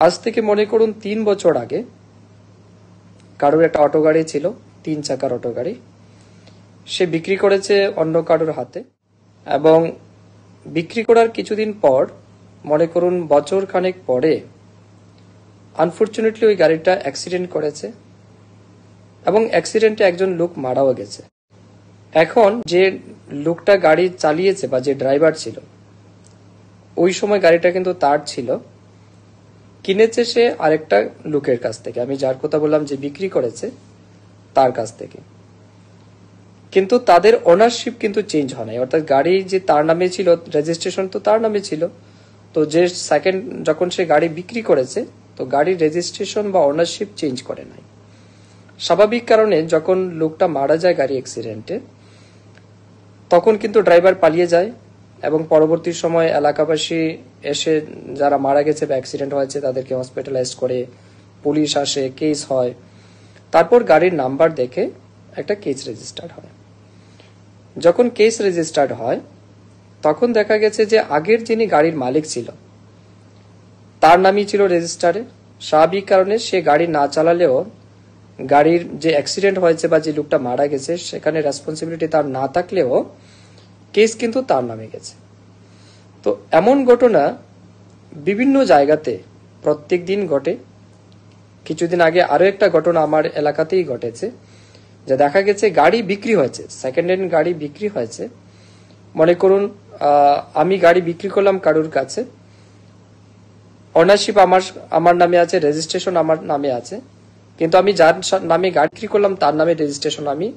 আজ থেকে মনে করুন তিন বছর আগে কারোর একটা অটো গাড়ি ছিল, তিন চাকার অটো গাড়ি। সে বিক্রি করেছে অন্য কারোর হাতে এবং বিক্রি করার কিছুদিন পর মনে করুন বছর খানেক পরে আনফর্চুনেটলি ওই গাড়িটা অ্যাক্সিডেন্ট করেছে এবং অ্যাক্সিডেন্টে একজন লোক মারাও গেছে। এখন যে লোকটা গাড়ি চালিয়েছে বা যে ড্রাইভার ছিল, ওই সময় গাড়িটা কিন্তু তার ছিল। কিনেছে সে আরেকটা লোকের কাছ থেকে। আমি যার কথা বললাম যে বিক্রি করেছে, তার কাছ থেকে। কিন্তু তাদের ওনারশিপ কিন্তু চেঞ্জ হয় নাই। অর্থাৎ গাড়ি যে তার নামে ছিল রেজিস্ট্রেশন তো তার নামে ছিল। তো যে সেকেন্ড যখন সে গাড়ি বিক্রি করেছে, তো গাড়ির রেজিস্ট্রেশন বা ওনারশিপ চেঞ্জ করে নাই। স্বাভাবিক কারণে যখন লোকটা মারা যায় গাড়ি অ্যাক্সিডেন্টে তখন কিন্তু ড্রাইভার পালিয়ে যায় এবং পরবর্তী সময় এলাকাবাসী এসে যারা মারা গেছে বা অ্যাক্সিডেন্ট হয়েছে, তাদেরকে হসপিটালাইজ করে পুলিশ আসে কেস হয়। তারপর গাড়ির নাম্বার দেখে একটা কেস রেজিস্টার্ড হয়। যখন কেস রেজিস্টার্ড হয়, তখন দেখা গেছে যে আগের যিনি গাড়ির মালিক ছিল, তার নামই ছিল রেজিস্টারে স্বাভাবিক কারণে সে গাড়ি না চালালেও গাড়ির যে অ্যাক্সিডেন্ট হয়েছে বা যে লোকটা মারা গেছে, সেখানে রেসপন্সিবিলিটি তার না থাকলেও কেস কিন্তু তার নামে গেছে। তো এমন ঘটনা বিভিন্ন জায়গাতে প্রত্যেক দিন ঘটে। কিছুদিন আগে আরও একটা ঘটনা আমার এলাকাতেই ঘটেছে, যে দেখা গেছে গাড়ি বিক্রি হয়েছে সেকেন্ড হ্যান্ড গাড়ি বিক্রি হয়েছে। মনে করুন আমি গাড়ি বিক্রি করলাম কারুর কাছে। অনারশিপ আমার আমার নামে আছে রেজিস্ট্রেশন আমার নামে আছে। কিন্তু আমি যার নামে গাড়ি বিক্রি করলাম, তার নামে রেজিস্ট্রেশন আমি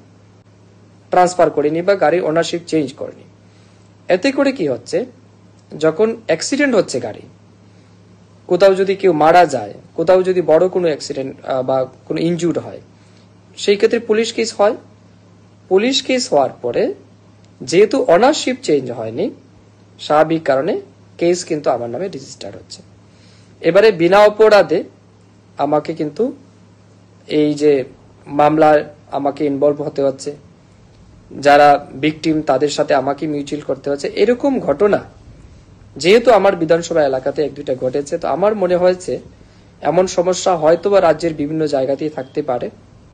ট্রান্সফার করিনি বা গাড়ির ওনারশিপ চেঞ্জ করিনি। এতে করে কি হচ্ছে যখন অ্যাক্সিডেন্ট হচ্ছে গাড়ি, কোথাও যদি কেউ মারা যায়, কোথাও যদি বড় কোনো অ্যাক্সিডেন্ট বা কোনো ইনজুর্ড হয়, সেই ক্ষেত্রে পুলিশ কেস হয়। পুলিশ কেস হওয়ার পরে যেহেতু অনারশিপ চেঞ্জ হয়নি, স্বাভাবিক কারণে কেস কিন্তু আমার নামে রেজিস্টার হচ্ছে। এবারে বিনা অপরাধে আমাকে কিন্তু এই যে মামলায় আমাকে ইনভলভ হতে হচ্ছে, যারা বিকটিম তাদের সাথে আমাকে মিউচুয়াল করতে হচ্ছে, এরকম ঘটনা যেহেতু আমার বিধানসভা এলাকাতে এক দুইটা ঘটেছে, তো আমার মনে হয়েছে এমন সমস্যা হয়তো বা রাজ্যের বিভিন্ন জায়গাতেই থাকতে পারে।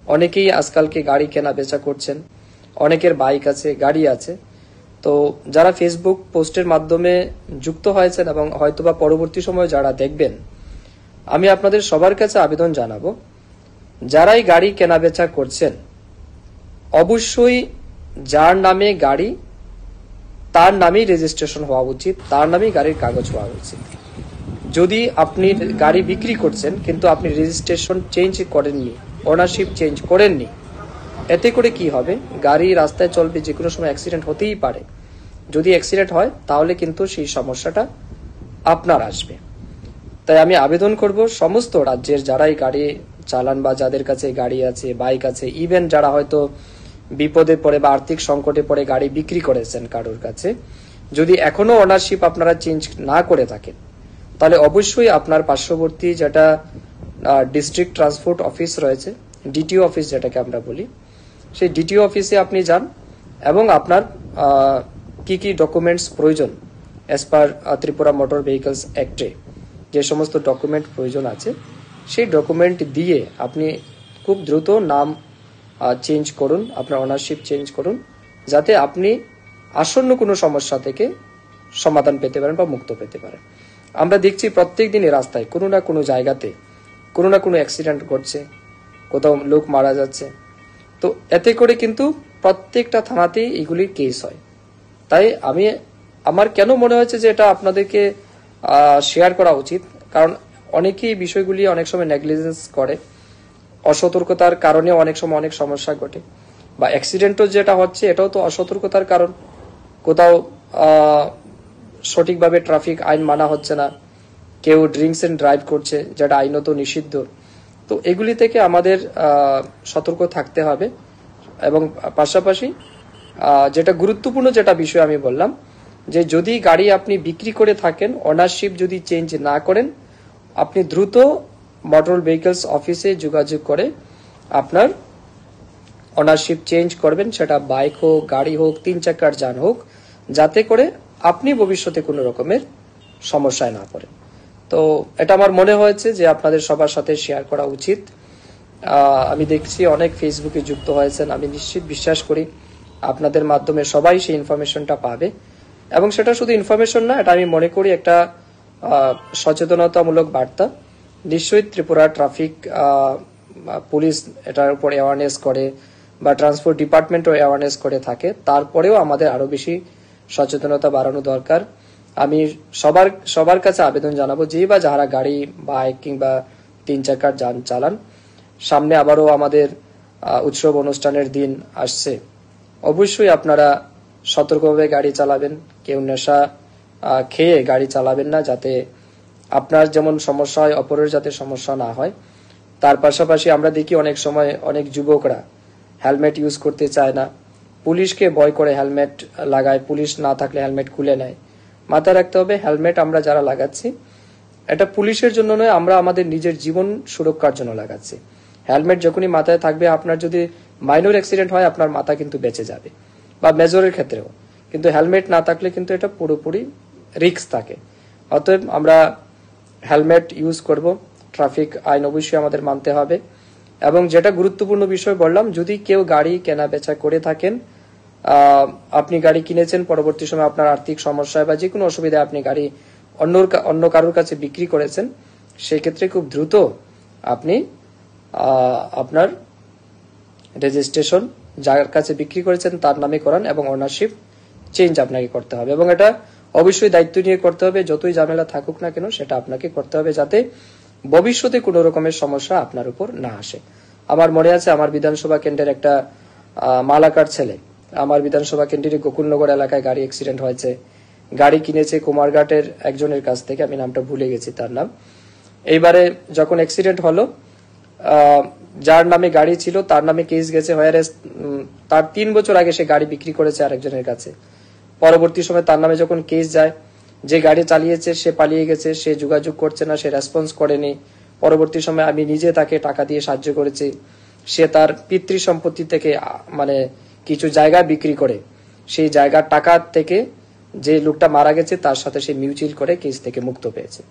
অনেকেই আজকালকে গাড়ি কেনা বেচা করছেন, অনেকের বাইক আছে, গাড়ি আছে। তো যারা ফেসবুক পোস্টের মাধ্যমে যুক্ত হয়েছেন এবং হয়তোবা পরবর্তী সময় যারা দেখবেন, আমি আপনাদের সবার কাছে আবেদন জানাব, যারাই গাড়ি কেনা বেচা করছেন, অবশ্যই যার নামে গাড়ি তার নামেই রেজিস্ট্রেশন হওয়া উচিত, তার নামেই গাড়ির কাগজ হওয়া উচিত। যদি আপনি গাড়ি বিক্রি করছেন, কিন্তু আপনি রেজিস্ট্রেশন চেঞ্জ করেননি ওনারশিপ চেঞ্জ করেননি, এতে করে কি হবে? গাড়ি রাস্তায় চলবে যে কোনো সময় অ্যাক্সিডেন্ট হতেই পারে। যদি অ্যাক্সিডেন্ট হয়, তাহলে কিন্তু সেই সমস্যাটা আপনার আসবে। তাই আমি আবেদন করব, সমস্ত রাজ্যের যারাই গাড়ি চালান বা যাদের কাছে গাড়ি আছে বাইক আছে ইভেন যারা হয়তো বিপদে পড়ে বা আর্থিক সংকটে পড়ে গাড়ি বিক্রি করেছেন কারোর কাছে, যদি এখনও ওনারশিপ আপনারা চেঞ্জ না করে থাকেন, তাহলে অবশ্যই আপনার পার্শ্ববর্তী যেটা ডিস্ট্রিক্ট ট্রান্সপোর্ট অফিস রয়েছে ডিটিও অফিস যেটাকে আমরা বলি, সেই ডিটিও অফিসে আপনি যান এবং আপনার কি কি ডকুমেন্টস প্রয়োজন as per Tripura motor vehicles অ্যাক্টে যে সমস্ত ডকুমেন্ট প্রয়োজন আছে, সেই ডকুমেন্ট দিয়ে আপনি খুব দ্রুত নাম চেঞ্জ করুন, আপনার অনারশিপ চেঞ্জ করুন, যাতে আপনি আসন্ন কোনো সমস্যা থেকে সমাধান পেতে পারেন বা মুক্ত পেতে পারেন। আমরা দেখছি প্রত্যেক দিনই রাস্তায় কোনো না কোনো জায়গাতে কোনো না কোনো অ্যাক্সিডেন্ট ঘটছে, কোথাও লোক মারা যাচ্ছে। তো এতে করে কিন্তু প্রত্যেকটা থানাতেই এগুলির কেস হয়। তাই আমি, আমার কেন মনে হয়েছে যে এটা আপনাদেরকে শেয়ার করা উচিত? কারণ অনেকেই বিষয়গুলি অনেক সময় নেগলিজেন্স করে। অসতর্কতার কারণে অনেক সময় অনেক সমস্যা ঘটে। বা অ্যাক্সিডেন্টও যেটা হচ্ছে, এটাও তো অসতর্কতার কারণ। কোথাও সঠিকভাবে ট্রাফিক আইন মানা হচ্ছে না। কেউ ড্রিঙ্কস এন্ড ড্রাইভ করছে, যেটা আইনত নিষিদ্ধ। তো এগুলি থেকে আমাদের সতর্ক থাকতে হবে। এবং পাশাপাশি যেটা গুরুত্বপূর্ণ যেটা বিষয় আমি বললাম, যে যদি গাড়ি আপনি বিক্রি করে থাকেন অনারশিপ যদি চেঞ্জ না করেন, আপনি দ্রুত মোটর ভেহিকলস অফিসে যোগাযোগ করে আপনার অনারশিপ চেঞ্জ করবেন, সেটা বাইক হোক, গাড়ি হোক, তিন চাকার যান হোক, যাতে করে আপনি ভবিষ্যতে কোনো রকমের সমস্যায় না পড়েন। তো এটা আমার মনে হয়েছে যে আপনাদের সবার সাথে শেয়ার করা উচিত। আমি দেখছি অনেক ফেসবুকে যুক্ত হয়েছেন। আমি নিশ্চিত বিশ্বাস করি আপনাদের মাধ্যমে সবাই সেই ইনফরমেশনটা পাবে। এবং সেটা শুধু ইনফরমেশন না, এটা আমি মনে করি একটা সচেতনতামূলক বার্তা। নিশ্চয়ই ত্রিপুরা ট্রাফিক পুলিশ এটার উপর অ্যাওয়ারনেস করে বা ট্রান্সপোর্ট ডিপার্টমেন্টও অ্যাওয়ারনেস করে থাকে। তারপরেও আমাদের আরও বেশি সচেতনতা বাড়ানো দরকার। আমি সবার সবার কাছে আবেদন জানাব যেই বা যারা গাড়ি বাইক কিংবা তিন চাকার যান চালান, সামনে আবারও আমাদের উৎসব অনুষ্ঠানের দিন আসছে। অবশ্যই আপনারা সতর্কভাবে গাড়ি চালাবেন, কেউ নেশা খেয়ে গাড়ি চালাবেন না, যাতে আপনার যেমন সমস্যা হয়, অপরের যাতে সমস্যা না হয়। তার পাশাপাশি আমরা দেখি অনেক সময় অনেক যুবকরা হেলমেট ইউজ করতে চায় না। পুলিশকে ভয় করে হেলমেট লাগায়, পুলিশ না থাকলে হেলমেট খুলে নেয়। মাথায় রাখতে হবে, হেলমেট আমরা যারা লাগাচ্ছি, এটা পুলিশের জন্য নয়, আমরা আমাদের নিজের জীবন সুরক্ষার জন্য লাগাচ্ছি। হেলমেট যখনই মাথায় থাকবে, আপনার যদি মাইনর অ্যাক্সিডেন্ট হয়, আপনার মাথা কিন্তু বেঁচে যাবে। বা মেজরের ক্ষেত্রেও। কিন্তু হেলমেট না থাকলে কিন্তু এটা পুরোপুরি রিস্ক থাকে। অতএব আমরা হেলমেট ইউজ করব। ট্রাফিক আইন অবশ্যই আমাদের মানতে হবে। এবং যেটা গুরুত্বপূর্ণ বিষয় বললাম, যদি কেউ গাড়ি কেনা বেচা করে থাকেন আপনি গাড়ি কিনেছেন, পরবর্তী সময় আপনার আর্থিক সমস্যায় বা যে কোনো অসুবিধায় আপনি গাড়ি অন্য অন্য কারোর কাছে বিক্রি করেছেন সেই ক্ষেত্রে খুব দ্রুত আপনি আপনার রেজিস্ট্রেশন যার কাছে বিক্রি করেছেন তার নামে করান এবং ওনারশিপ চেঞ্জ আপনাকে করতে হবে। এবং এটা অবশ্যই দায়িত্ব নিয়ে করতে হবে, যতই ঝামেলা থাকুক না কেন সেটা আপনাকে করতে হবে যাতে ভবিষ্যতে কোনো রকমের সমস্যা আপনার উপর না আসে। আমার মনে আছে আমার বিধানসভা কেন্দ্রের একটা মালাকার ছেলে। আমার বিধানসভা কেন্দ্রের গোকুলনগর এলাকায় গাড়ি অ্যাক্সিডেন্ট হয়েছে। গাড়ি কিনেছে কুমারঘাটের একজনের কাছ থেকে, আমি নামটা ভুলে গেছি তার নাম। এইবারে যখন অ্যাক্সিডেন্ট হলো যার নামে গাড়ি ছিল, তার নামে কেস গেছে হোয়ারেস তার তিন বছর আগে সে গাড়ি বিক্রি করেছে আরেকজনের কাছে। পরবর্তী সময় তার নামে যখন কেস যায়, যে গাড়ি চালিয়েছে, সে পালিয়ে গেছে, সে যোগাযোগ করছে না, সে রেসপন্স করেনি। পরবর্তী সময় আমি নিজে তাকে টাকা দিয়ে সাহায্য করেছি। সে তার পিতৃ সম্পত্তি থেকে মানে কিছু জায়গা বিক্রি করে। সেই জায়গার টাকা থেকে যে লোকটা মারা গেছে, তার সাথে সে মিউচুয়াল করে কেস থেকে মুক্ত পেয়েছে।